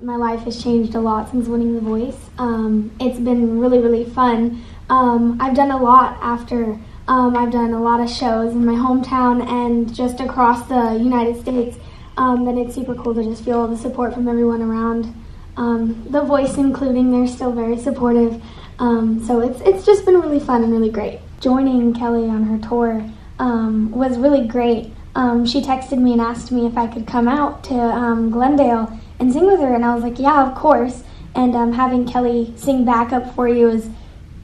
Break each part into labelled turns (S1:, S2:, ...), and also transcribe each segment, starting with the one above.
S1: My life has changed a lot since winning The Voice. Um, it's been really, really fun. Um, I've done a lot after. Um, I've done a lot of shows in my hometown and just across the United States. Um, and it's super cool to just feel the support from everyone around. Um, the Voice, including, they're still very supportive. Um, so it's it's just been really fun and really great. Joining Kelly on her tour um, was really great. Um, she texted me and asked me if I could come out to um, Glendale and sing with her, and I was like, yeah, of course. And um, having Kelly sing backup for you is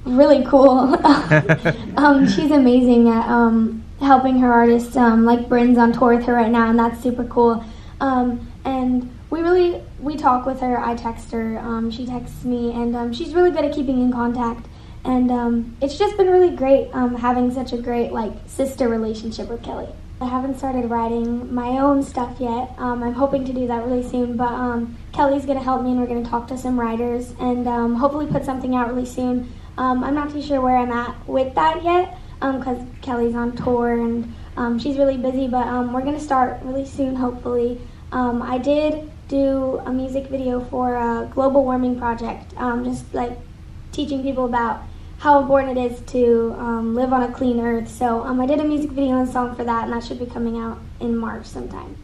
S1: really cool. um, she's amazing at um, helping her artists. Um, like Brynn's on tour with her right now, and that's super cool. Um, and we really we talk with her. I text her. Um, she texts me, and um, she's really good at keeping in contact. And um, it's just been really great um, having such a great like sister relationship with Kelly. I haven't started writing my own stuff yet. Um, I'm hoping to do that really soon, but um, Kelly's going to help me and we're going to talk to some writers and um, hopefully put something out really soon. Um, I'm not too sure where I'm at with that yet because Kelly's on tour and um, she's really busy, but um, we're going to start really soon, hopefully. I did do a music video for a global warming project, just like teaching people about how important it is to um, live on a clean earth. So um, I did a music video and song for that, and that should be coming out in March sometime.